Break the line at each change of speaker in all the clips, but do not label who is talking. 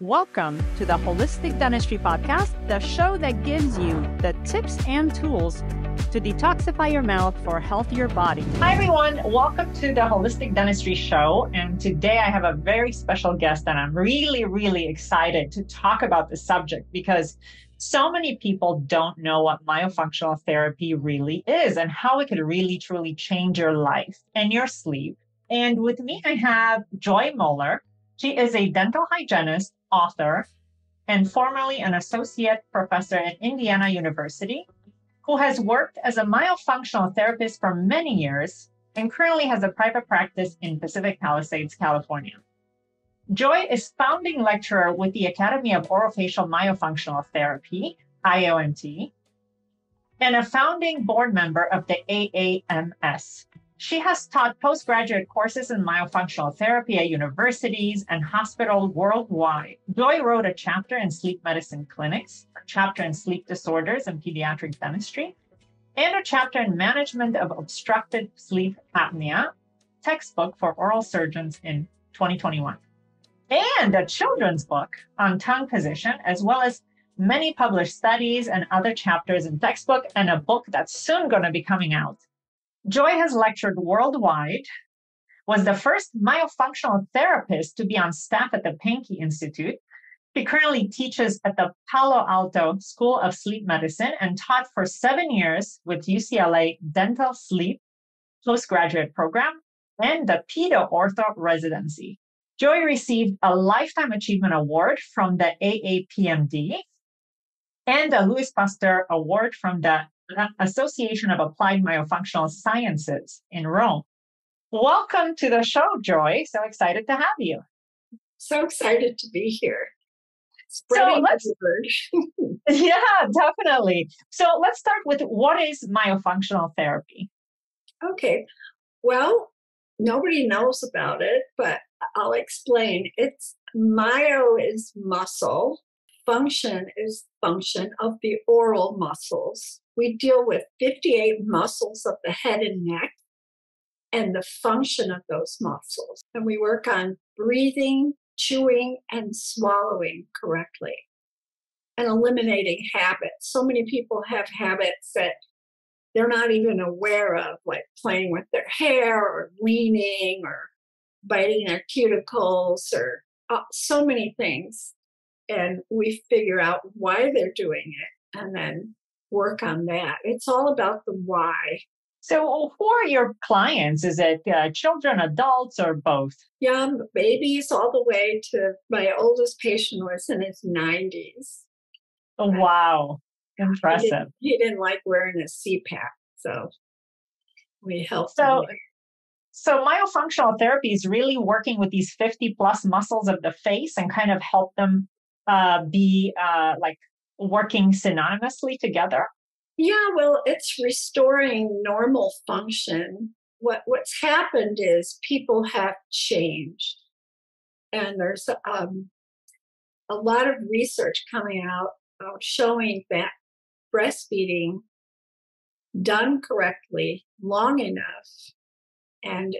Welcome to the Holistic Dentistry Podcast, the show that gives you the tips and tools to detoxify your mouth for a healthier body. Hi, everyone. Welcome to the Holistic Dentistry Show. And today I have a very special guest, and I'm really, really excited to talk about the subject because so many people don't know what myofunctional therapy really is and how it could really, truly change your life and your sleep. And with me, I have Joy Moeller. She is a dental hygienist, author, and formerly an associate professor at Indiana University, who has worked as a myofunctional therapist for many years and currently has a private practice in Pacific Palisades, California. Joy is founding lecturer with the Academy of Orofacial Myofunctional Therapy, IOMT, and a founding board member of the AAMS, she has taught postgraduate courses in myofunctional therapy at universities and hospitals worldwide. Joy wrote a chapter in sleep medicine clinics, a chapter in sleep disorders and pediatric dentistry, and a chapter in management of obstructive sleep apnea, textbook for oral surgeons in 2021, and a children's book on tongue position, as well as many published studies and other chapters in textbook and a book that's soon going to be coming out Joy has lectured worldwide, was the first myofunctional therapist to be on staff at the Pankey Institute. She currently teaches at the Palo Alto School of Sleep Medicine and taught for seven years with UCLA Dental Sleep postgraduate program and the Pedo Ortho residency. Joy received a Lifetime Achievement Award from the AAPMD and a Louis Pasteur Award from the Association of Applied Myofunctional Sciences in Rome. Welcome to the show, Joy. So excited to have you.
So excited to be here. Spreading
so the yeah, definitely. So let's start with what is myofunctional therapy?
Okay. Well, nobody knows about it, but I'll explain. It's myo is muscle, function is function of the oral muscles. We deal with 58 muscles of the head and neck and the function of those muscles. And we work on breathing, chewing, and swallowing correctly and eliminating habits. So many people have habits that they're not even aware of, like playing with their hair or leaning or biting their cuticles or uh, so many things. And we figure out why they're doing it and then work on that. It's all about the why.
So, who are your clients? Is it uh, children, adults, or both?
Young babies, all the way to my oldest patient was in his 90s.
Oh, wow. Impressive. He
didn't, he didn't like wearing a CPAP. So, we helped
so, So, myofunctional therapy is really working with these 50 plus muscles of the face and kind of help them uh, be uh, like working synonymously together?
Yeah, well, it's restoring normal function. What what's happened is people have changed, and there's um, a lot of research coming out uh, showing that breastfeeding done correctly long enough and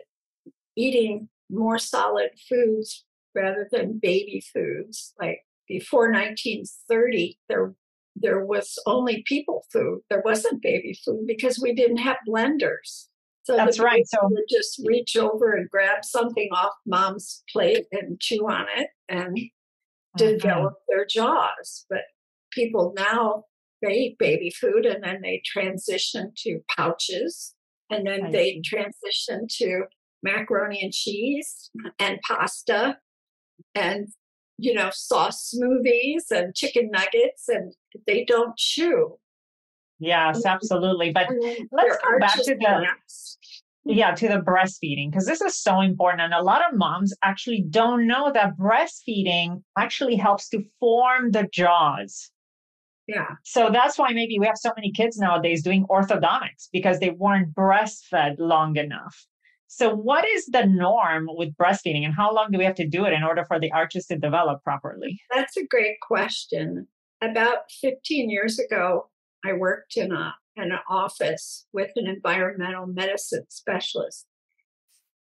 eating more solid foods rather than baby foods like before 1930, there there was only people food. There wasn't baby food because we didn't have blenders.
So that's right. So
would just reach over and grab something off mom's plate and chew on it and mm-hmm. develop their jaws. But people now they eat baby food and then they transition to pouches and then I they see. transition to macaroni and cheese and pasta and you know, sauce smoothies and chicken nuggets, and they don't chew.
Yes, mm-hmm. absolutely. But let's go back to the hmm. yeah to the breastfeeding because this is so important and a lot of moms actually don't know that breastfeeding actually helps to form the jaws.
Yeah.
So that's why maybe we have so many kids nowadays doing orthodontics because they weren't breastfed long enough so, what is the norm with breastfeeding, and how long do we have to do it in order for the arches to develop properly?
That's a great question. About 15 years ago, I worked in a an office with an environmental medicine specialist,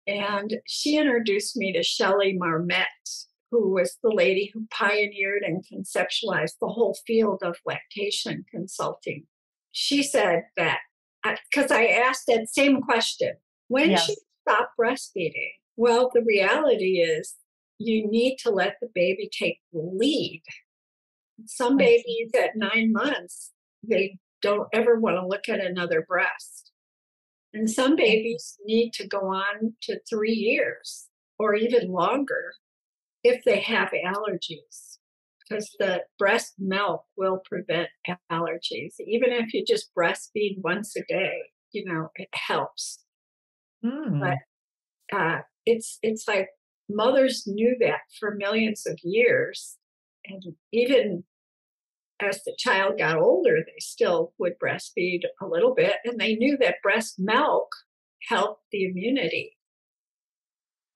and she introduced me to Chele Marmet, who was the lady who pioneered and conceptualized the whole field of lactation consulting. She said that uh, because I asked that same question when yes. should you stop breastfeeding? Well, the reality is you need to let the baby take the lead. Some babies at nine months, they don't ever want to look at another breast. And some babies need to go on to three years or even longer if they have allergies, because the breast milk will prevent allergies. Even if you just breastfeed once a day, you know, it helps. Mm. But uh, it's it's like mothers knew that for millions of years, and even as the child got older, they still would breastfeed a little bit, and they knew that breast milk helped the immunity.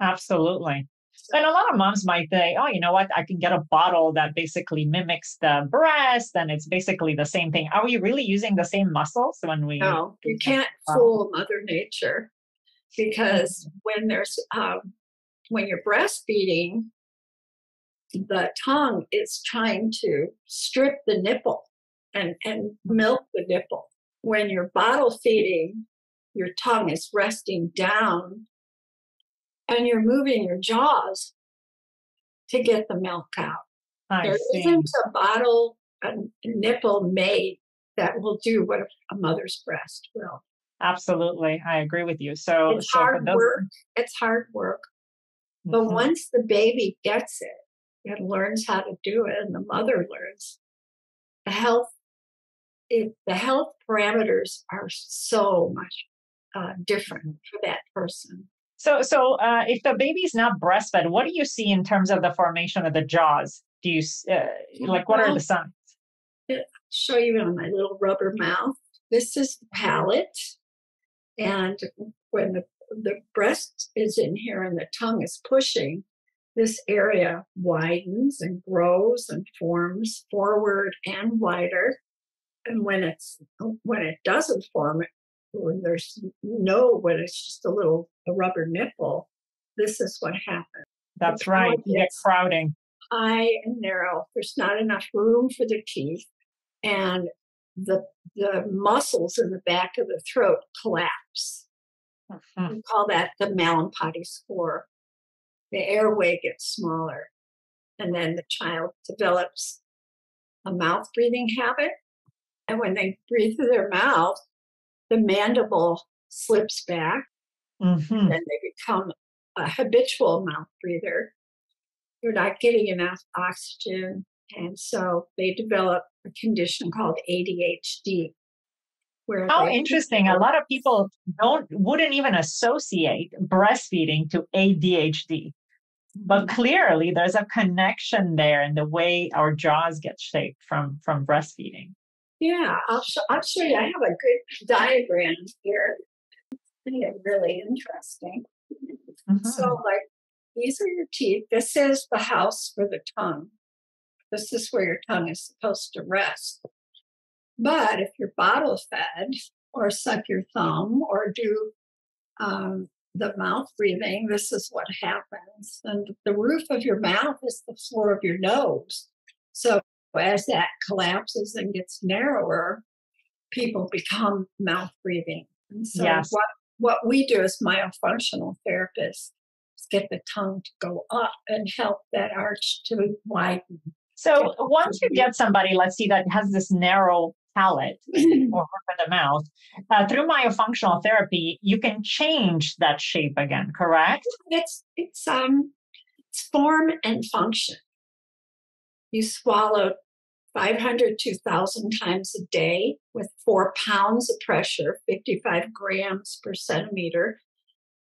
Absolutely. And a lot of moms might say, oh, you know what? I can get a bottle that basically mimics the breast and it's basically the same thing. Are we really using the same muscles when we?
No, you can't fool Mother Nature because mm-hmm. when there's, um, when you're breastfeeding, the tongue is trying to strip the nipple and, and milk the nipple. When you're bottle feeding, your tongue is resting down and you're moving your jaws to get the milk out. I there not a bottle, a nipple made that will do what a mother's breast will.
Absolutely. I agree with you. So
it's
so
hard those... work. It's hard work. But mm-hmm. once the baby gets it it learns how to do it and the mother learns, the health it, the health parameters are so much uh, different for that person.
So, so uh, if the baby's not breastfed, what do you see in terms of the formation of the jaws? Do you uh, like what well, are the signs?
I'll show you on my little rubber mouth. This is the palate, and when the the breast is in here and the tongue is pushing, this area widens and grows and forms forward and wider. And when it's when it doesn't form, when there's no, when it's just a little a rubber nipple, this is what happens.
That's right. You get crowding.
High and narrow. There's not enough room for the teeth, and the the muscles in the back of the throat collapse. Mm-hmm. We call that the Mallampati score. The airway gets smaller, and then the child develops a mouth breathing habit. And when they breathe through their mouth, the mandible slips back mm-hmm. and they become a habitual mouth breather. They're not getting enough oxygen. And so they develop a condition called ADHD.
Where How interesting. A lot of people don't wouldn't even associate breastfeeding to ADHD. But mm-hmm. clearly there's a connection there in the way our jaws get shaped from from breastfeeding.
Yeah, I'll, sh- I'll show you. I have a good diagram here. It's really interesting. Mm-hmm. So, like, these are your teeth. This is the house for the tongue. This is where your tongue is supposed to rest. But if you're bottle fed or suck your thumb or do um, the mouth breathing, this is what happens. And the roof of your mouth is the floor of your nose. So as that collapses and gets narrower, people become mouth breathing. And so yes. what, what we do as myofunctional therapists is get the tongue to go up and help that arch to widen.
So once you get somebody, let's see, that has this narrow palate or for the mouth, uh, through myofunctional therapy, you can change that shape again, correct?
It's it's um it's form and function. You swallow 500 to 1,000 times a day with four pounds of pressure, 55 grams per centimeter.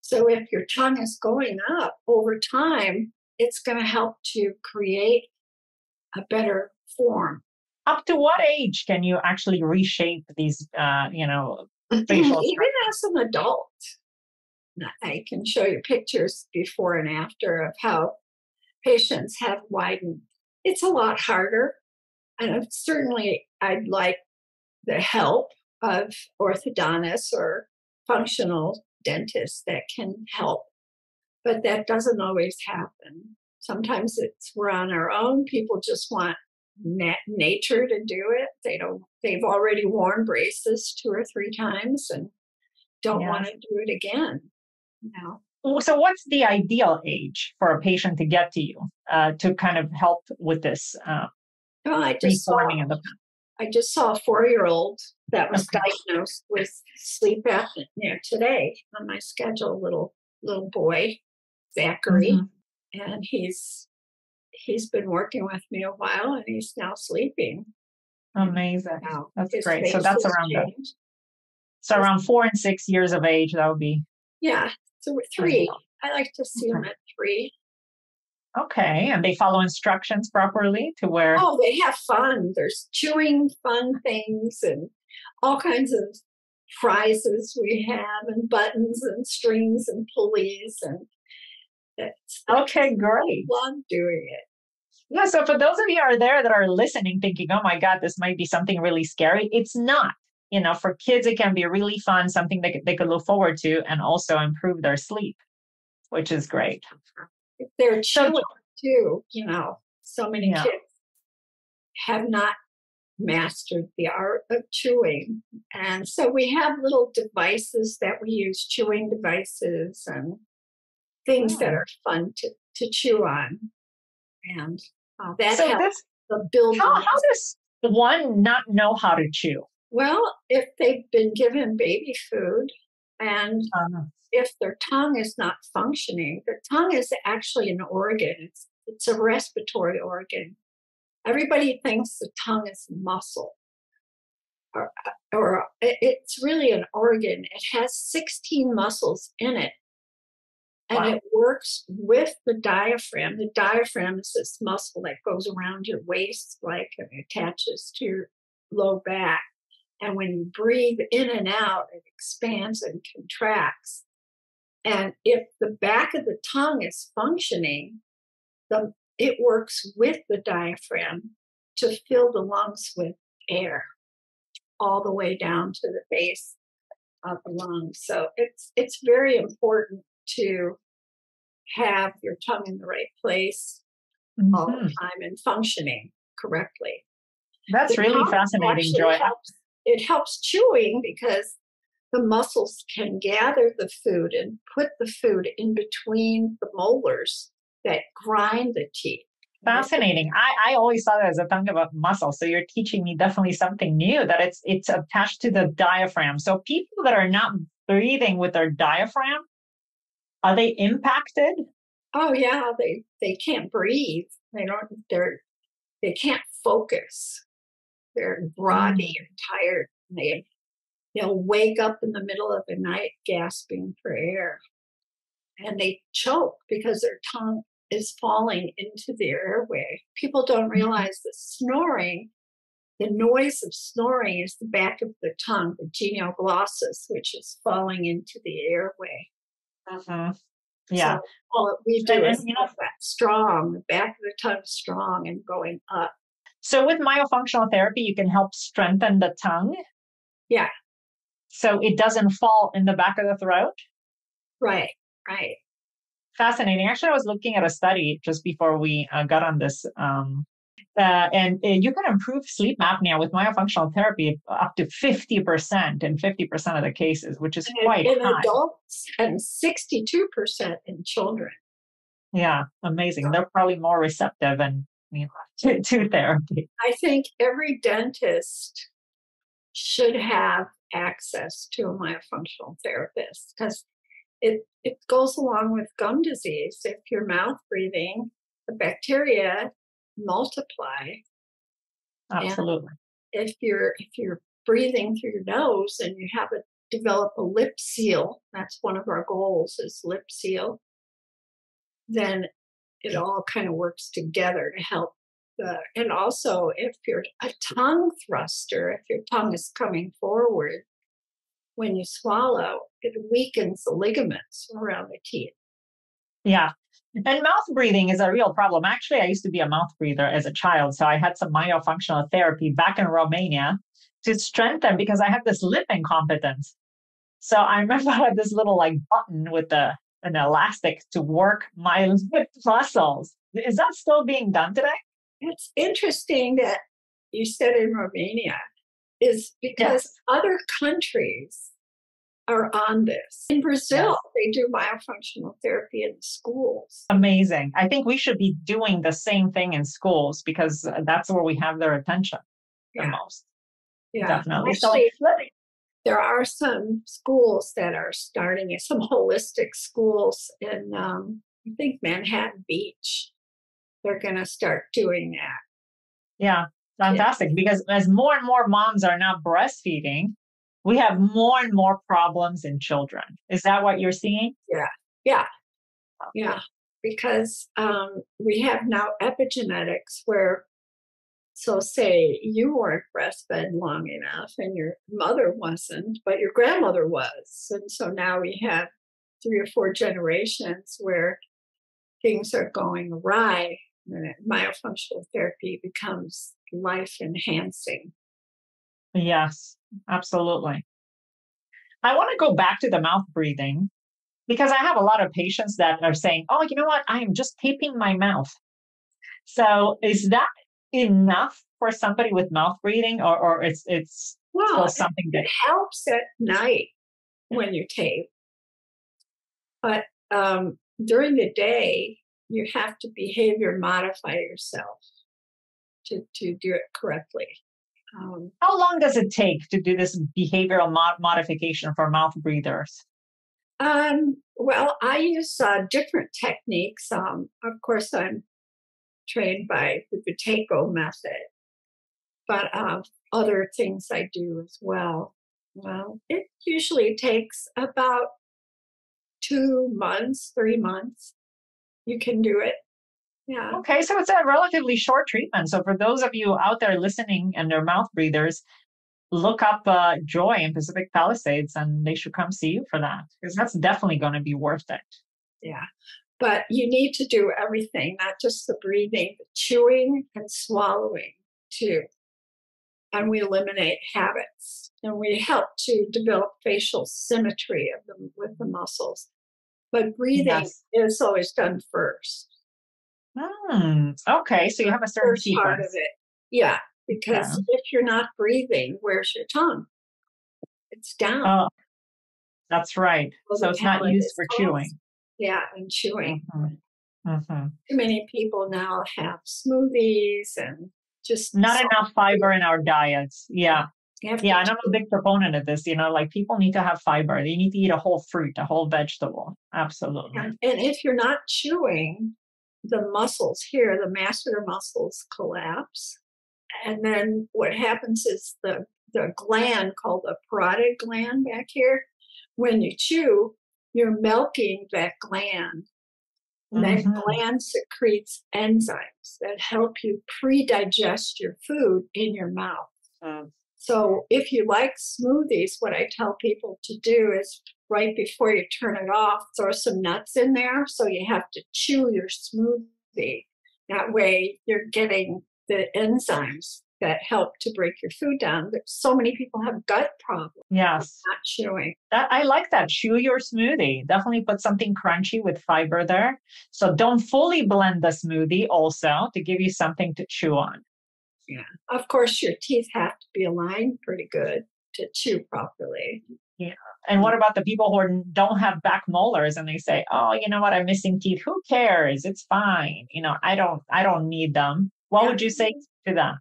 So if your tongue is going up over time, it's going to help to create a better form.
Up to what age can you actually reshape these, uh, you know, facial?
Even as an adult. I can show you pictures before and after of how patients have widened. It's a lot harder and certainly I'd like the help of orthodontists or functional dentists that can help, but that doesn't always happen. Sometimes it's we're on our own. People just want nat- nature to do it. They don't. They've already worn braces two or three times and don't want to do it again. No.
So, what's the ideal age for a patient to get to you uh, to kind of help with this uh,
well, I just saw,
the
I just saw a four-year-old that was okay. diagnosed with sleep apnea today on my schedule. Little little boy, Zachary, mm-hmm. And he's he's been working with me a while, and he's now sleeping.
Amazing. Now, that's great. So that's around the, so around four and six years of age. That would be
yeah. So three. I like to see okay. them at three.
Okay, and they follow instructions properly to where?
Oh, they have fun. There's chewing fun things and all kinds of prizes we have, and buttons and strings and pulleys, and
it's okay, great.
I love doing it.
Yeah, so for those of you are there that are listening, thinking, "Oh my God, this might be something really scary," it's not. You know, for kids, it can be really fun, something they they could look forward to, and also improve their sleep, which is great
they're chewing too, you know. So many yeah. kids have not mastered the art of chewing. And so we have little devices that we use, chewing devices and things oh. that are fun to, to chew on. And uh, that so helps the build.
How, how does one not know how to chew?
Well, if they've been given baby food and uh-huh if their tongue is not functioning, their tongue is actually an organ. It's, it's a respiratory organ. Everybody thinks the tongue is muscle, or, or it's really an organ. It has 16 muscles in it, and wow. it works with the diaphragm. The diaphragm is this muscle that goes around your waist, like and attaches to your low back. And when you breathe in and out, it expands and contracts. And if the back of the tongue is functioning, the, it works with the diaphragm to fill the lungs with air all the way down to the base of the lungs. So it's it's very important to have your tongue in the right place mm-hmm. all the mm-hmm. time and functioning correctly.
That's the really fascinating, Joy.
Helps, it helps chewing because the muscles can gather the food and put the food in between the molars that grind the teeth.
Fascinating. I, I always saw that as a tongue of a muscle. So you're teaching me definitely something new that it's it's attached to the diaphragm. So people that are not breathing with their diaphragm, are they impacted?
Oh yeah, they they can't breathe. They don't they're they can't focus. They're groggy mm. and tired. And they They'll wake up in the middle of the night gasping for air. And they choke because their tongue is falling into the airway. People don't mm-hmm. realize that snoring, the noise of snoring is the back of the tongue, the genial genioglossus, which is falling into the airway.
Uh-huh. Yeah. So
what we do and, you know, strong, back of the tongue strong and going up.
So with myofunctional therapy, you can help strengthen the tongue.
Yeah
so it doesn't fall in the back of the throat?
Right, right.
Fascinating. Actually, I was looking at a study just before we uh, got on this. Um, uh, and uh, you can improve sleep apnea with myofunctional therapy up to 50% in 50% of the cases, which is
and
quite
in
high.
adults and 62% in children.
Yeah, amazing. They're probably more receptive and you know, to, to therapy.
I think every dentist should have access to a myofunctional therapist because it, it goes along with gum disease. If you're mouth breathing, the bacteria multiply.
Absolutely.
And if you're if you're breathing through your nose and you have a develop a lip seal, that's one of our goals is lip seal, then it all kind of works together to help the, and also if you're a tongue thruster, if your tongue is coming forward when you swallow, it weakens the ligaments around the teeth.
Yeah. And mouth breathing is a real problem. Actually, I used to be a mouth breather as a child. So I had some myofunctional therapy back in Romania to strengthen because I had this lip incompetence. So I remember I had this little like button with the an elastic to work my lip muscles. Is that still being done today?
It's interesting that you said in Romania, is because yes. other countries are on this. In Brazil, yes. they do myofunctional therapy in schools.
Amazing. I think we should be doing the same thing in schools because that's where we have their attention yeah. the most.
Yeah,
definitely.
Actually, so, there are some schools that are starting some holistic schools in, um, I think, Manhattan Beach. They're going to start doing that.
Yeah, fantastic. Yeah. Because as more and more moms are not breastfeeding, we have more and more problems in children. Is that what you're seeing?
Yeah, yeah, yeah. Because um, we have now epigenetics where, so say you weren't breastfed long enough and your mother wasn't, but your grandmother was. And so now we have three or four generations where things are going awry and myofunctional therapy becomes life enhancing.
Yes, absolutely. I want to go back to the mouth breathing because I have a lot of patients that are saying, oh, you know what? I am just taping my mouth. So is that enough for somebody with mouth breathing or, or it's, it's
well,
something
that helps at night when you tape. But um, during the day, you have to behavior modify yourself to, to do it correctly.
Um, How long does it take to do this behavioral mod- modification for mouth breathers?
Um, well, I use uh, different techniques. Um, of course, I'm trained by the Buteyko method, but uh, other things I do as well. Well, it usually takes about two months, three months. You can do it yeah.
Okay, so it's a relatively short treatment. So for those of you out there listening and they're mouth breathers, look up uh, Joy in Pacific Palisades and they should come see you for that because that's definitely going to be worth it.
Yeah. But you need to do everything, not just the breathing, the chewing and swallowing too. And we eliminate habits and we help to develop facial symmetry of them with the muscles. But breathing yes. is always done first.
Hmm. Okay, so you have a certain
part of it. Yeah, because yeah. if you're not breathing, where's your tongue? It's down. Oh,
that's right. Well, so it's not used for chewing.
Yeah, and chewing. Mm-hmm. Mm-hmm. Too many people now have smoothies and just
not enough fiber in our diets. Yeah. Yeah, and I'm a big proponent of this. You know, like people need to have fiber. They need to eat a whole fruit, a whole vegetable. Absolutely.
And if you're not chewing, the muscles here, the masseter muscles collapse. And then what happens is the, the gland called the parotid gland back here, when you chew, you're milking that gland. Mm-hmm. That gland secretes enzymes that help you pre digest your food in your mouth. Mm. So if you like smoothies, what I tell people to do is right before you turn it off, throw some nuts in there. So you have to chew your smoothie. That way you're getting the enzymes that help to break your food down. So many people have gut problems.
Yes.
Not chewing.
That, I like that. Chew your smoothie. Definitely put something crunchy with fiber there. So don't fully blend the smoothie also to give you something to chew on.
Yeah. Of course, your teeth have to be aligned pretty good to chew properly.
Yeah. And what about the people who don't have back molars and they say, "Oh, you know what? I'm missing teeth. Who cares? It's fine. You know, I don't I don't need them." What yeah. would you say to them?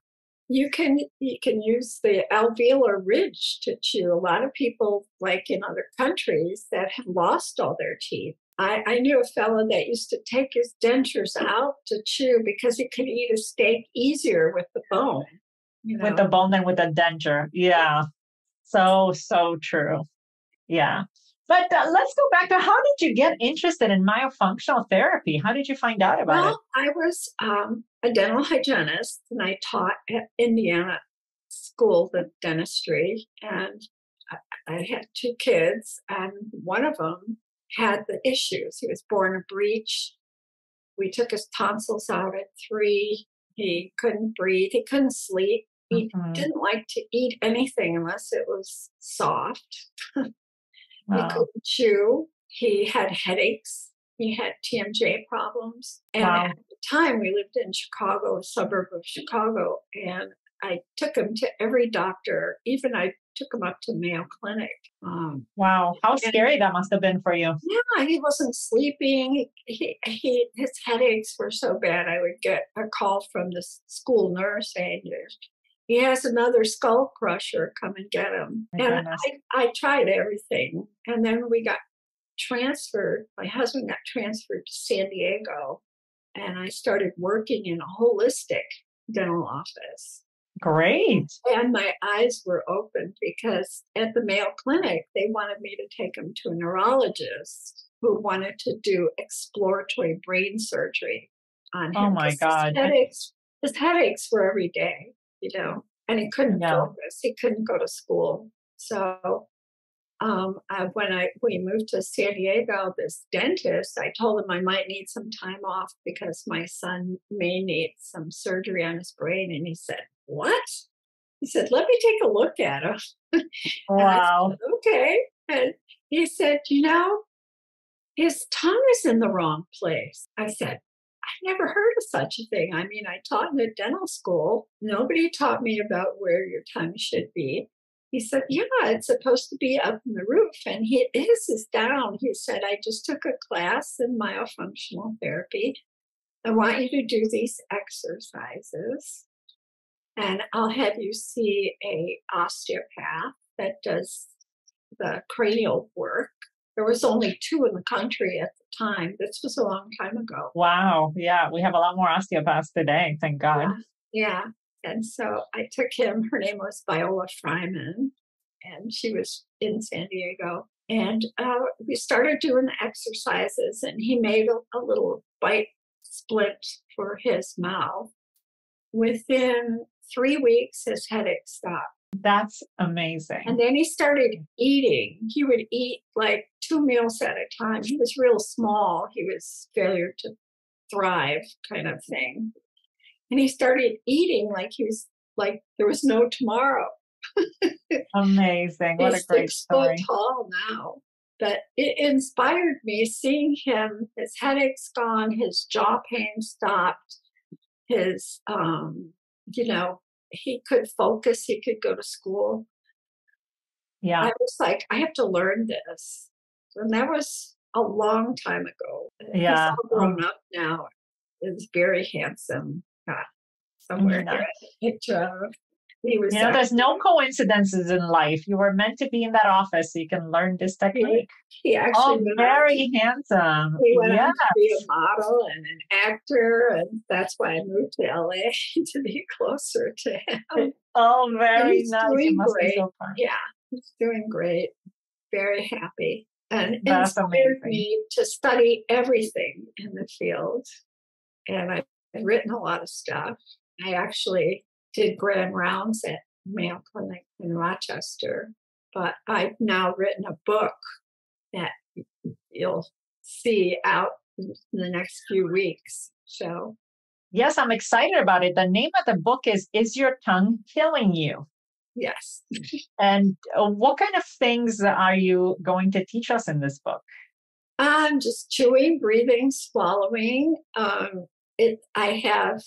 You can you can use the alveolar ridge to chew. A lot of people, like in other countries, that have lost all their teeth. I, I knew a fellow that used to take his dentures out to chew because he could eat a steak easier with the bone.
You know? With the bone than with the denture. Yeah. So, so true. Yeah. But uh, let's go back to how did you get interested in myofunctional therapy? How did you find out about
well,
it?
Well, I was um, a dental hygienist and I taught at Indiana School of Dentistry. And I, I had two kids, and one of them had the issues. He was born a breech. We took his tonsils out at three. He couldn't breathe. He couldn't sleep. He mm-hmm. didn't like to eat anything unless it was soft. wow. He couldn't chew. He had headaches. He had TMJ problems and wow. At the time, we lived in Chicago, a suburb of Chicago, and I took him to every doctor. Even I took him up to Mayo Clinic.
Um, wow, how scary that must have been for you.
Yeah, he wasn't sleeping. He, he his headaches were so bad. I would get a call from the school nurse saying, "He has another skull crusher. Come and get him." My and I, I tried everything, and then we got transferred. My husband got transferred to San Diego, and I started working in a holistic dental office.
Great.
And my eyes were open because at the Mayo Clinic, they wanted me to take him to a neurologist who wanted to do exploratory brain surgery on
him. Oh my God.
His headaches, his headaches were every day, you know, and he couldn't yeah. focus. He couldn't go to school. So um, I, when I we moved to San Diego, this dentist, I told him I might need some time off because my son may need some surgery on his brain, and he said, "What?" He said, "Let me take a look at him."
Wow.
Said, okay, and he said, "You know, his tongue is in the wrong place." I said, I never heard of such a thing. I mean, I taught in a dental school. Nobody taught me about where your tongue should be. He said, Yeah, it's supposed to be up in the roof. And he, his is down. He said, I just took a class in myofunctional therapy. I want you to do these exercises. And I'll have you see a osteopath that does the cranial work. There was only two in the country at the time. This was a long time ago.
Wow. Yeah. We have a lot more osteopaths today, thank God.
Yeah. yeah. And so I took him. Her name was Viola Frymann, and she was in San Diego. And uh, we started doing the exercises, and he made a, a little bite split for his mouth. Within three weeks, his headache stopped.
That's amazing.
And then he started eating. He would eat like two meals at a time. He was real small. He was failure to thrive kind of thing and he started eating like he was like there was no tomorrow.
Amazing! What a great
six
story.
Foot tall now, but it inspired me seeing him. His headache's gone. His jaw pain stopped. His, um, you know, he could focus. He could go to school.
Yeah,
I was like, I have to learn this, and that was a long time ago.
Yeah,
he's all grown up now. Is very handsome uh, somewhere yeah. here picture
He was you know, there's no coincidences in life. You were meant to be in that office so you can learn this technique.
He, he actually
oh, very handsome.
He went yes. on to be a model and an actor, and that's why I moved to LA to be closer to him.
Oh, very nice.
Doing great. So yeah, he's doing great. Very happy. And
that's
inspired
amazing.
me to study everything in the field. And I've written a lot of stuff. I actually did grand rounds at Mayo Clinic in Rochester, but I've now written a book that you'll see out in the next few weeks. So,
yes, I'm excited about it. The name of the book is Is Your Tongue Killing You?
Yes.
and uh, what kind of things are you going to teach us in this book?
Um, just chewing, breathing, swallowing, um, it, I have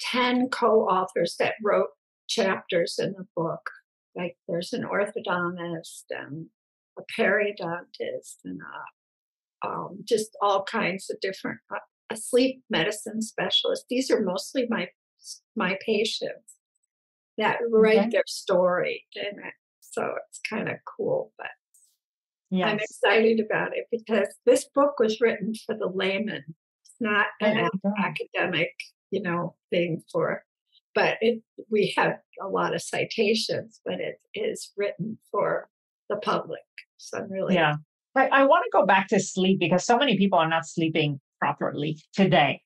10 co authors that wrote chapters in the book. Like there's an orthodontist and a periodontist and a, um, just all kinds of different, uh, a sleep medicine specialist. These are mostly my my patients that write okay. their story in it. So it's kind of cool, but yes. I'm excited about it because this book was written for the layman It's not an academic, you know, thing for, but it, we have a lot of citations, but it is written for the public. So I'm really.
Yeah. I, I want to go back to sleep because so many people are not sleeping properly today.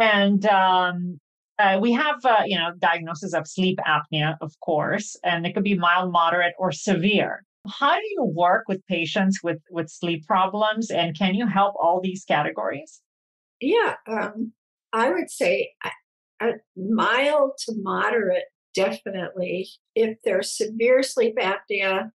And um, uh, we have, uh, you know, diagnosis of sleep apnea, of course, and it could be mild, moderate, or severe. How do you work with patients with with sleep problems, and can you help all these categories?
yeah, um, I would say a, mild to moderate, definitely. If there's severe sleep apnea,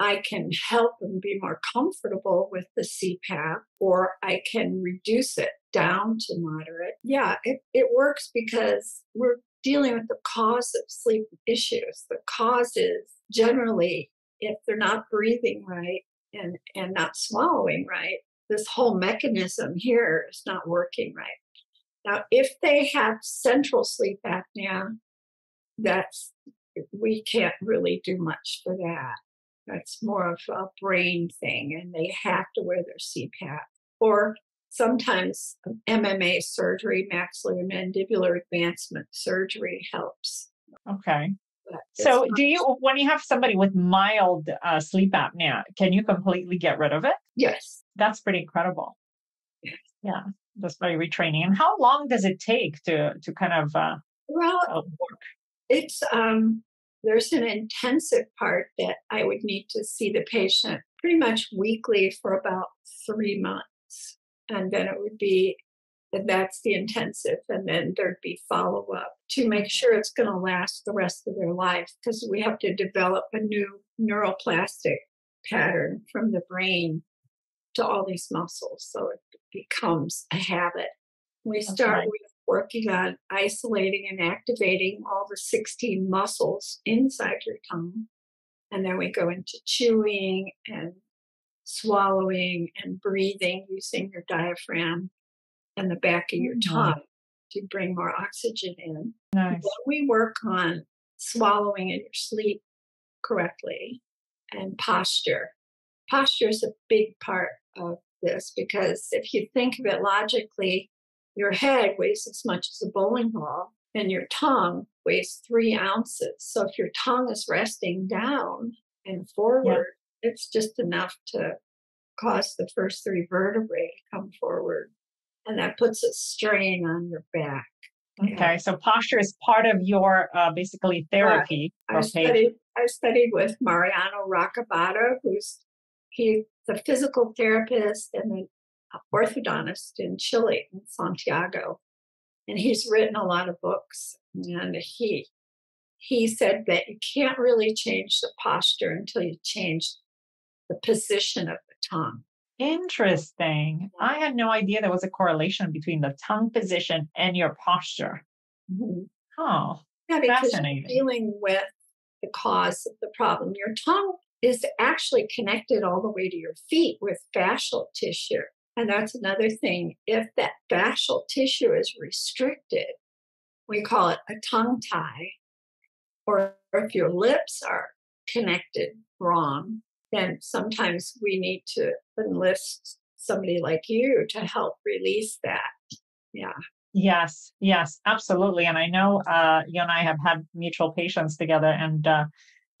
I can help them be more comfortable with the CPAP, or I can reduce it down to moderate. Yeah, it, it works because we're dealing with the cause of sleep issues. The cause is generally if they're not breathing right and, and not swallowing right, this whole mechanism here is not working right. Now, if they have central sleep apnea, that's we can't really do much for that. That's more of a brain thing, and they have to wear their CPAP. Or sometimes MMA surgery, maxillary mandibular advancement surgery helps.
Okay. So, do you, when you have somebody with mild uh, sleep apnea, can you completely get rid of it?
Yes.
That's pretty incredible. Yes. Yeah, just by retraining. And how long does it take to to kind of uh,
well uh, work? It's um, there's an intensive part that I would need to see the patient pretty much weekly for about three months, and then it would be that's the intensive, and then there'd be follow up to make sure it's going to last the rest of their life because we have to develop a new neuroplastic pattern from the brain to all these muscles so it becomes a habit. We start with working on isolating and activating all the 16 muscles inside your tongue. And then we go into chewing and swallowing and breathing using your diaphragm and the back of your mm-hmm. tongue to bring more oxygen in.
Nice. Then
we work on swallowing in your sleep correctly and posture. Posture is a big part of this because if you think of it logically, your head weighs as much as a bowling ball and your tongue weighs three ounces. So if your tongue is resting down and forward, yeah. it's just enough to cause the first three vertebrae to come forward and that puts a strain on your back.
Okay, yeah. so posture is part of your uh, basically therapy.
I studied, I studied with Mariano Rocabado, who's he's a physical therapist and an orthodontist in Chile, in Santiago, and he's written a lot of books. And he he said that you can't really change the posture until you change the position of the tongue.
Interesting. I had no idea there was a correlation between the tongue position and your posture. Mm-hmm. Oh,
yeah, because you're dealing with the cause of the problem. Your tongue is actually connected all the way to your feet with fascial tissue. And that's another thing. If that fascial tissue is restricted, we call it a tongue tie, or if your lips are connected wrong, then sometimes we need to enlist somebody like you to help release that. Yeah.
Yes, yes, absolutely. And I know uh, you and I have had mutual patients together and uh,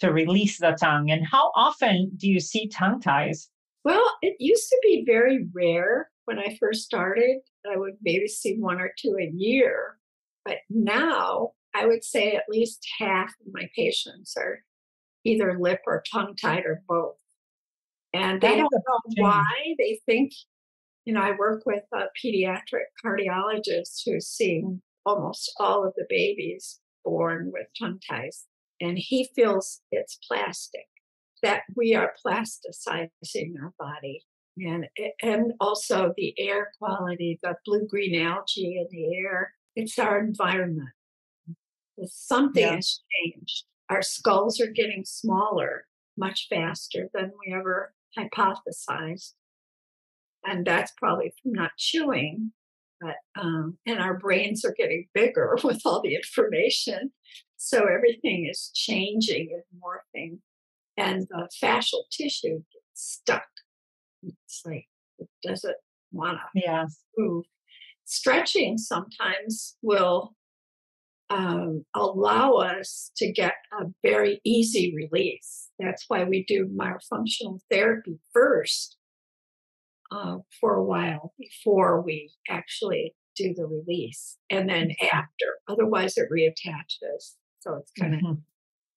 to release the tongue. And how often do you see tongue ties?
Well, it used to be very rare when I first started. I would maybe see one or two a year. But now I would say at least half of my patients are either lip or tongue tied or both. And they don't know why. They think, you know, I work with a pediatric cardiologist who's seeing almost all of the babies born with tongue ties. And he feels it's plastic, that we are plasticizing our body. And, and also the air quality, the blue green algae in the air, it's our environment. Something yeah. has changed our skulls are getting smaller much faster than we ever hypothesized. And that's probably from not chewing. But, um, and our brains are getting bigger with all the information. So everything is changing and morphing. And the fascial tissue gets stuck. It's like it doesn't want to
yes.
move. Stretching sometimes will um, allow us to get a very easy release. That's why we do myofunctional therapy first uh, for a while before we actually do the release, and then after. Otherwise, it reattaches. So it's kind of mm-hmm.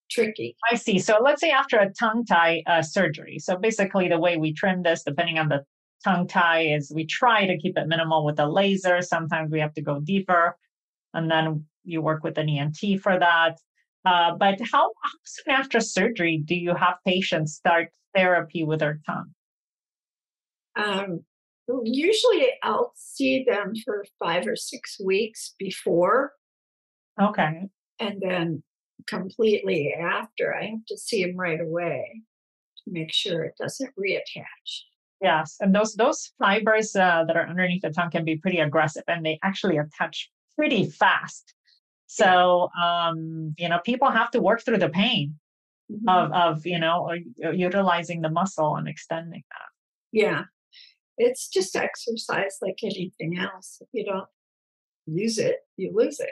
tricky.
I see. So let's say after a tongue tie uh, surgery. So basically, the way we trim this, depending on the tongue tie, is we try to keep it minimal with a laser. Sometimes we have to go deeper. And then you work with an ENT for that. Uh, but how, soon after surgery do you have patients start therapy with their tongue?
Um, usually I'll see them for five or six weeks before.
Okay.
And then completely after, I have to see them right away to make sure it doesn't reattach.
Yes, and those those fibers uh, that are underneath the tongue can be pretty aggressive, and they actually attach pretty fast. So um, you know, people have to work through the pain mm-hmm. of of you know utilizing the muscle and extending that.
Yeah, it's just exercise like anything else. If you don't use it, you lose it.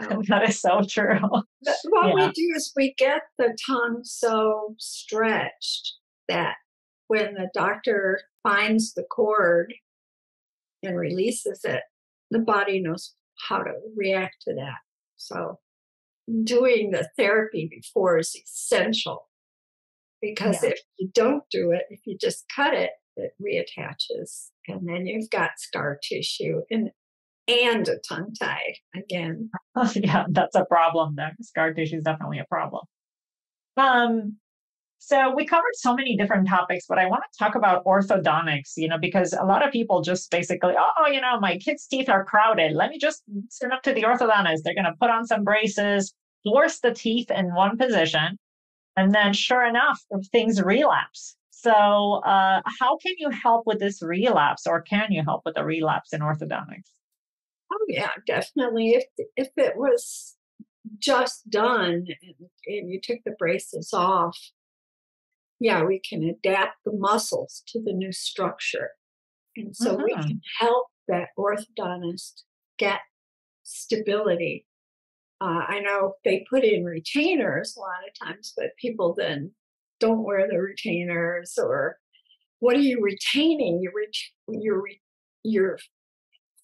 So, that is so true.
what yeah. we do is we get the tongue so stretched that when the doctor finds the cord and releases it, the body knows how to react to that. So, doing the therapy before is essential because yeah. if you don't do it, if you just cut it, it reattaches, and then you've got scar tissue and and a tongue tie again.
yeah, that's a problem. Then scar tissue is definitely a problem. Um, so we covered so many different topics, but I want to talk about orthodontics, you know, because a lot of people just basically, oh, you know, my kid's teeth are crowded. Let me just send up to the orthodontist. They're going to put on some braces, force the teeth in one position. And then sure enough, things relapse. So uh, how can you help with this relapse or can you help with the relapse in orthodontics?
Oh yeah, definitely. If if it was just done and, and you took the braces off, yeah, we can adapt the muscles to the new structure. And so uh-huh. we can help that orthodontist get stability. Uh, I know they put in retainers a lot of times, but people then don't wear the retainers or what are you retaining? You're, re- you're, re- you're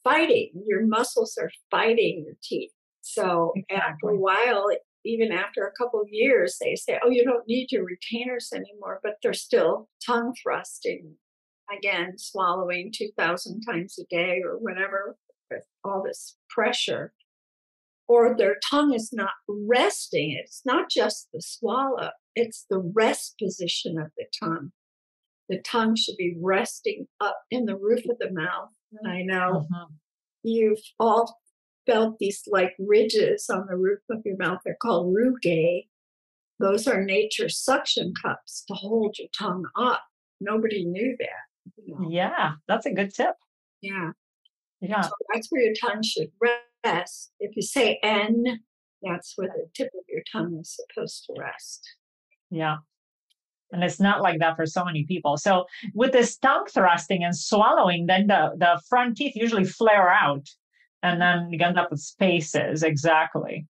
fighting, your muscles are fighting your teeth. So exactly. after a while, even after a couple of years, they say, oh, you don't need your retainers anymore, but they're still tongue thrusting again, swallowing 2,000 times a day or whatever with all this pressure. Or their tongue is not resting. It's not just the swallow, it's the rest position of the tongue. The tongue should be resting up in the roof of the mouth. I know uh-huh. you've all felt these like ridges on the roof of your mouth. They're called rugae. Those are nature's suction cups to hold your tongue up. Nobody knew that.
You know? Yeah, that's a good tip.
Yeah.
Yeah.
So that's where your tongue should rest. If you say N, that's where the tip of your tongue is supposed to rest.
Yeah. And it's not like that for so many people. So with this tongue thrusting and swallowing, then the, the front teeth usually flare out and then you end up with spaces. Exactly.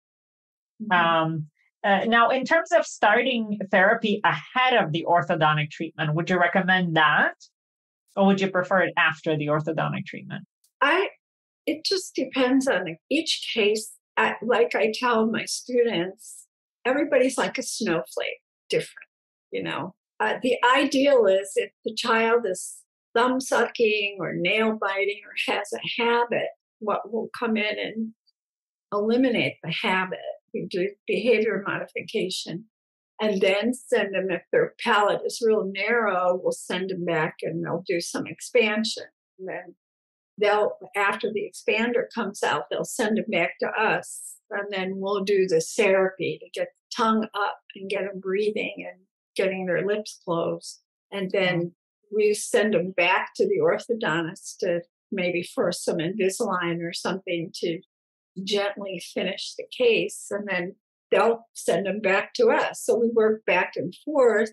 Mm-hmm. um, uh, now in terms of starting therapy ahead of the orthodontic treatment would you recommend that? Or would you prefer it after the orthodontic treatment?
I it just depends on each case. I, like i tell my students everybody's like a snowflake different you know uh, the ideal is if the child is thumb sucking or nail biting or has a habit what will come in and eliminate the habit. We do behavior modification and then send them, if their palate is real narrow, we'll send them back and they'll do some expansion. And then they'll, after the expander comes out, they'll send them back to us. And then we'll do the therapy to get the tongue up and get them breathing and getting their lips closed. And then we send them back to the orthodontist to maybe for some Invisalign or something to gently finish the case, and then they'll send them back to us. So we work back and forth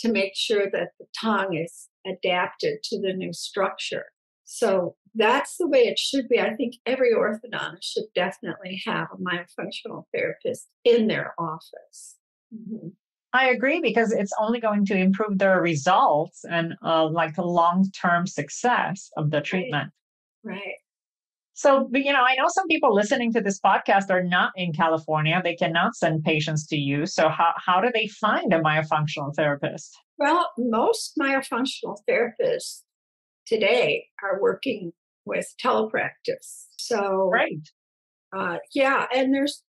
to make sure that the tongue is adapted to the new structure. So that's the way it should be. I think every orthodontist should definitely have a myofunctional therapist in their office.
Mm-hmm. I agree because it's only going to improve the results and uh, like the long term success of the treatment.
Right. right.
So, you know, I know some people listening to this podcast are not in California. They cannot send patients to you. So, how, how do they find a myofunctional therapist?
Well, most myofunctional therapists today are working with telepractice. So,
right.
Uh, yeah, and there's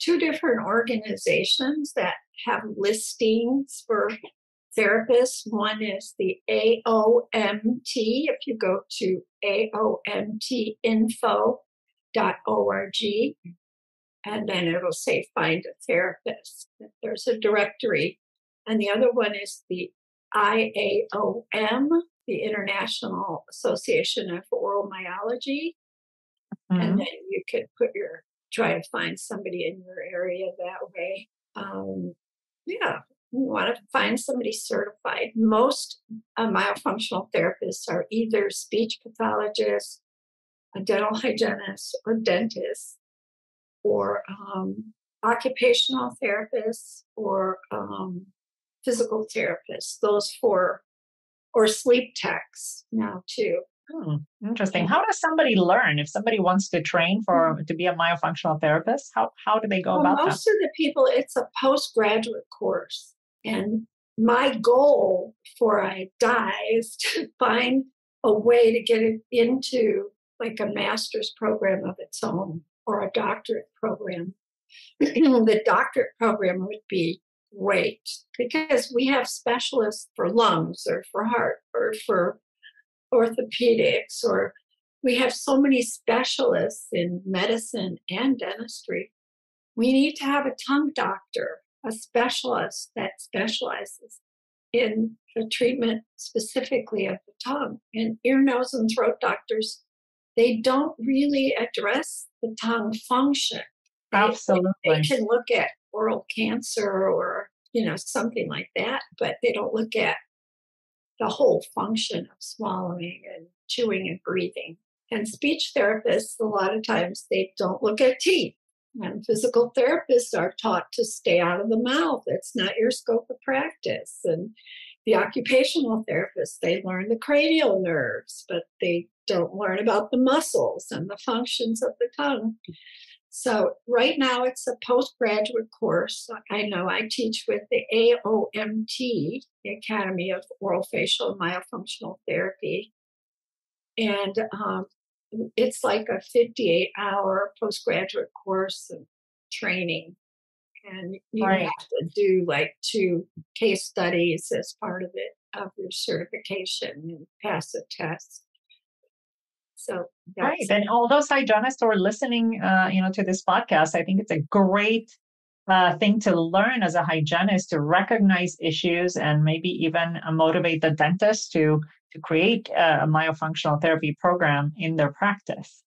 two different organizations that have listings for therapists. One is the AOMT. If you go to AOMTinfo.org, and then it'll say find a therapist. There's a directory. And the other one is the IAOM, the International Association of Oral Myology. Mm-hmm. And then you could put your, try to find somebody in your area that way. Um, yeah, you want to find somebody certified. Most uh, myofunctional therapists are either speech pathologists, a dental hygienist, or dentists or um, occupational therapists or um, physical therapists, those four, or sleep techs now too.
Hmm, interesting. How does somebody learn if somebody wants to train for hmm. to be a myofunctional therapist? How how do they go
well,
about
most that? of the people, it's a postgraduate course, and my goal before I die is to find a way to get it into like a master's program of its own or a doctorate program. the doctorate program would be great because we have specialists for lungs or for heart or for orthopedics or we have so many specialists in medicine and dentistry. We need to have a tongue doctor, a specialist that specializes in the treatment specifically of the tongue. And ear, nose, and throat doctors, they don't really address the tongue function.
Absolutely.
They, they can look at oral cancer or, you know, something like that, but they don't look at the whole function of swallowing and chewing and breathing. And speech therapists, a lot of times, they don't look at teeth. And physical therapists are taught to stay out of the mouth. It's not your scope of practice. And the occupational therapists, they learn the cranial nerves, but they don't learn about the muscles and the functions of the tongue. So, right now it's a postgraduate course. I know I teach with the AOMT, the Academy of Orofacial Myofunctional Therapy. And um, it's like a 58 hour postgraduate course of training. And you right. have to do like two case studies as part of it, of your certification and pass a test. So
right, and all those hygienists who are listening, uh, you know, to this podcast, I think it's a great uh, thing to learn as a hygienist to recognize issues and maybe even uh, motivate the dentist to to create a, myofunctional therapy program in their practice.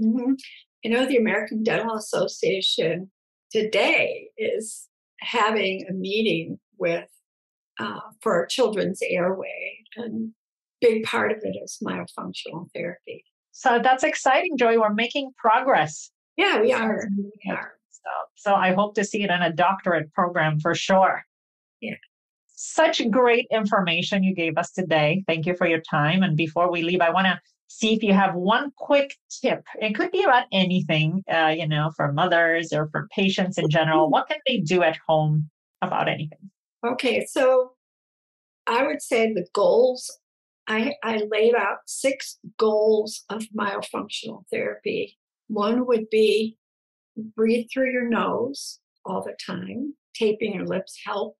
Mm-hmm. You know, the American Dental Association today is having a meeting with uh, for children's airway, and big part of it is myofunctional therapy.
So that's exciting, Joy. We're making progress.
Yeah, we are. We are.
So, so I hope to see it in a doctorate program for sure.
Yeah.
Such great information you gave us today. Thank you for your time. And before we leave, I want to see if you have one quick tip. It could be about anything, uh, you know, for mothers or for patients in general. What can they do at home about anything?
Okay, so I would say the goals I, I laid out six goals of myofunctional therapy. One would be breathe through your nose all the time. Taping your lips help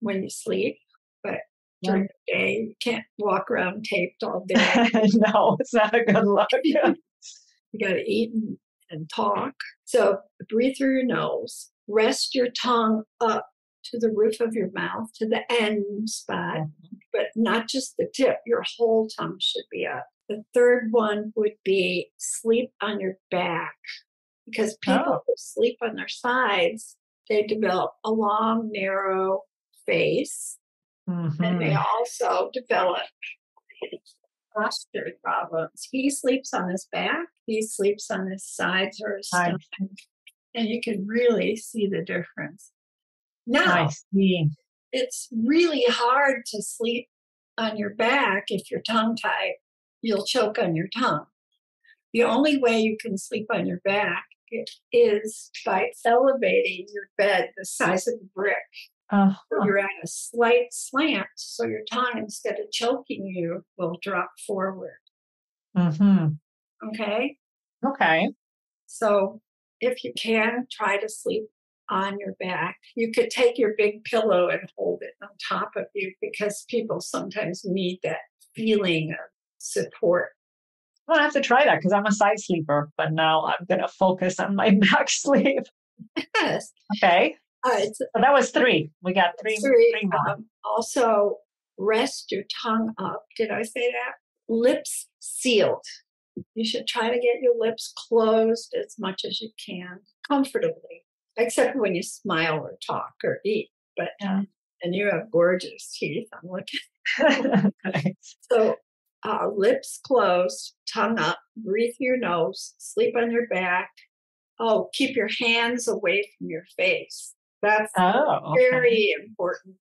when you sleep, but during the day you can't walk around taped all day.
no, it's not a good look.
you got to eat and, and talk. So breathe through your nose. Rest your tongue up to the roof of your mouth, to the N spot, mm-hmm. but not just the tip. Your whole tongue should be up. The third one would be sleep on your back because people oh. who sleep on their sides, they develop a long, narrow face, mm-hmm. and they mm-hmm. also develop posture problems. He sleeps on his back, he sleeps on his sides or his stomach, and you can really see the difference. Now, it's really hard to sleep on your back if you're tongue tied. You'll choke on your tongue. The only way you can sleep on your back is by elevating your bed the size of a brick. Uh-huh. You're at a slight slant, so your tongue, instead of choking you, will drop forward.
Mm-hmm.
Okay.
Okay.
So if you can, try to sleep on your back. You could take your big pillow and hold it on top of you because people sometimes need that feeling of support.
I'm gonna have to try that because I'm a side sleeper, but now I'm gonna focus on my back sleep.
Yes.
Okay.
Uh,
So that was three. We got three.
three.
three more.
Um, also, rest your tongue up. Did I say that? Lips sealed. You should try to get your lips closed as much as you can, comfortably, except when you smile or talk or eat. But
Yeah.
and you have gorgeous teeth. I'm looking.
Nice.
So, uh, lips closed, tongue up, breathe through your nose, sleep on your back. Oh, keep your hands away from your face. That's
Oh, okay.
very important.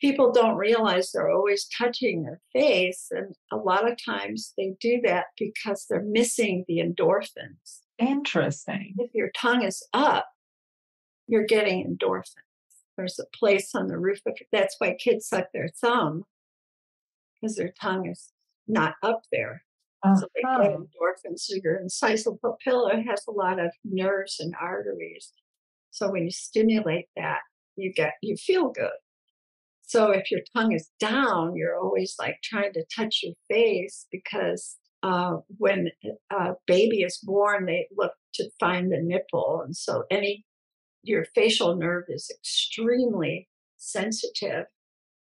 People don't realize they're always touching their face, and a lot of times they do that because they're missing the endorphins.
interesting.
If your tongue is up, you're getting endorphins. There's a place on the roof of that's why kids suck their thumb because their tongue is not up there. So they get
Uh-huh.
endorphins. So your incisal papilla has a lot of nerves and arteries. So when you stimulate that, you get you feel good. So if your tongue is down, you're always like trying to touch your face because uh, when a baby is born, they look to find the nipple, and so any your facial nerve is extremely sensitive,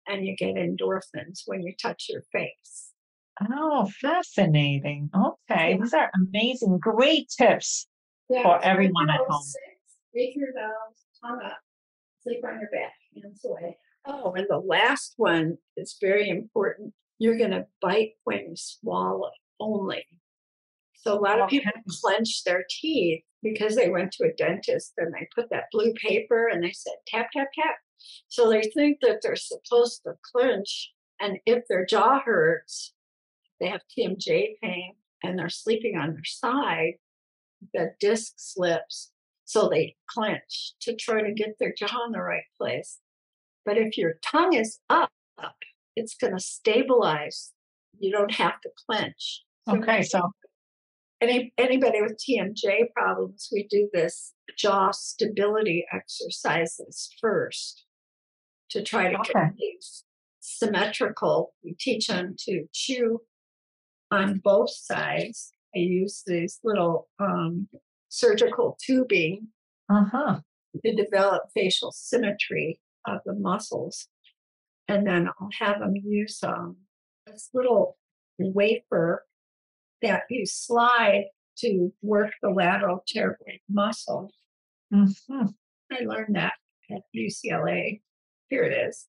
and you get endorphins when you touch your face.
Oh, fascinating. Okay,
Yeah.
these are amazing, great tips.
Yeah,
for everyone at
those
home.
six, Breathe your nose, tongue up, sleep on your back, hands away. Oh, and the last one is very important. You're going to bite when you swallow only. So a lot of people clench their teeth because they went to a dentist and they put that blue paper and they said tap, tap, tap. So they think that they're supposed to clench. And if their jaw hurts, they have TMJ pain and they're sleeping on their side, the disc slips. So they clench to try to get their jaw in the right place. But if your tongue is up, up it's going to stabilize. You don't have to clench.
Okay, so
any anybody with TMJ problems, we do this jaw stability exercises first to try to
Okay.
get these symmetrical. We teach them to chew on both sides. I use these little um, surgical tubing
uh-huh.
to develop facial symmetry of the muscles. And then I'll have them use um, this little wafer that you slide to work the lateral pterygoid muscle.
Mhm.
I learned that at UCLA. Here it is.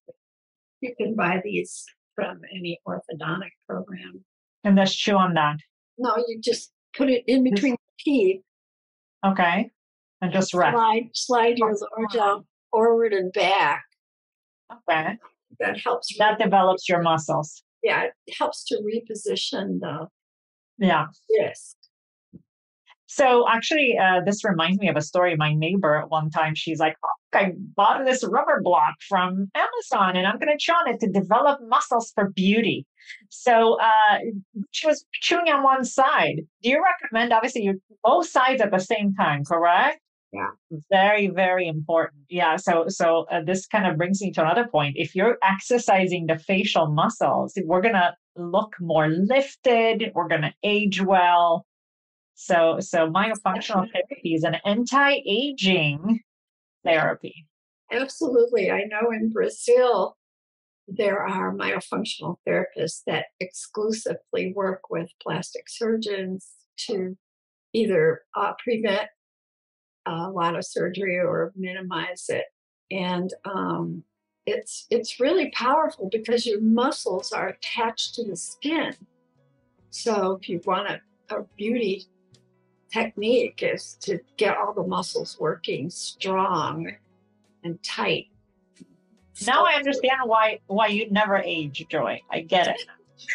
You can buy these from any orthodontic program.
And let's chew on that.
No, you just put it in between the teeth,
Okay. And just rest.
slide, slide your lower jaw forward and back.
Okay.
That helps.
That develops your muscles.
yeah, it helps to reposition the
Yeah.
disc.
So actually, uh, this reminds me of a story. My neighbor at one time, she's like, oh, I bought this rubber block from Amazon and I'm going to chew on it to develop muscles for beauty. So uh, she was chewing on one side. Do you recommend, obviously, you both sides at the same time, correct?
Yeah.
Very, very important. Yeah. So, so uh, this kind of brings me to another point. If you're exercising the facial muscles, we're going to look more lifted. We're going to age well. So, so myofunctional therapy is an anti-aging therapy.
Absolutely. I know in Brazil, there are myofunctional therapists that exclusively work with plastic surgeons to either uh, prevent a lot of surgery or minimize it. And um, it's it's really powerful because your muscles are attached to the skin. So if you want a, a beauty technique is to get all the muscles working strong and tight.
Now I understand why why you never age, Joy. I get it.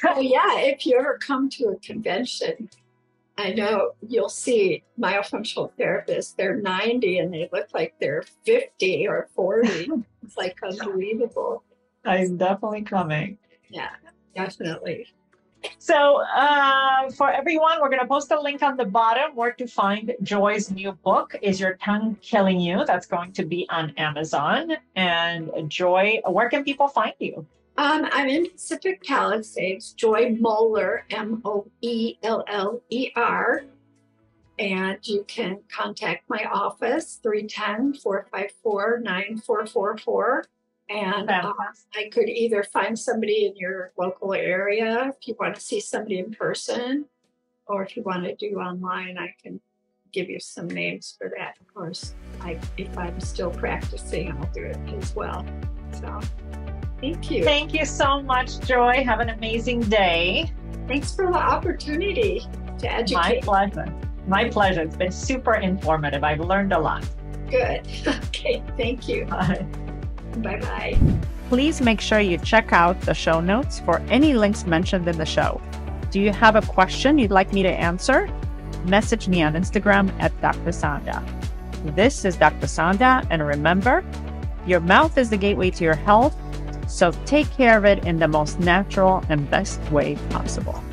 Oh yeah, if you ever come to a convention, I know you'll see myofunctional therapists. They're 90 and they look like they're 50 or 40. it's like unbelievable.
I'm definitely coming.
Yeah, definitely.
So, uh, for everyone, we're going to post a link on the bottom where to find Joy's new book, Is Your Tongue Killing You? That's going to be on Amazon. And Joy, where can people find you?
Um, I'm in Pacific Palisades, Joy Moeller, M O E L L E R. And you can contact my office, 310 454 9444. And uh, I could either find somebody in your local area if you want to see somebody in person, or if you want to do online, I can give you some names for that. Of course, I, if I'm still practicing, I'll do it as well. So thank you.
Thank you so much, Joy. Have an amazing day.
Thanks for the opportunity to educate.
My pleasure. My pleasure. It's been super informative. I've learned a lot.
Good. Okay. Thank you.
Bye.
Bye bye.
Please make sure you check out the show notes for any links mentioned in the show. Do you have a question you'd like me to answer? Message me on Instagram at Dr. Sanda. This is Dr. Sanda, and remember, your mouth is the gateway to your health, so take care of it in the most natural and best way possible.